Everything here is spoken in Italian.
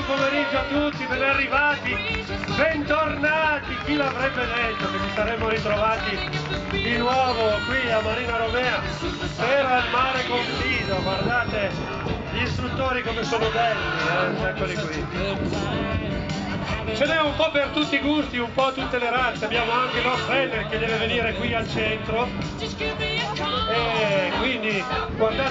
buon pomeriggio a tutti, ben arrivati, bentornati, chi l'avrebbe detto che ci saremmo ritrovati di nuovo qui a Marina Romea per al mare confido, guardate gli istruttori come sono belli, eh? eccoli qui. Ce n'è un po' per tutti i gusti, un po' tutte le razze, abbiamo anche l'Australia che deve venire qui al centro e quindi guardate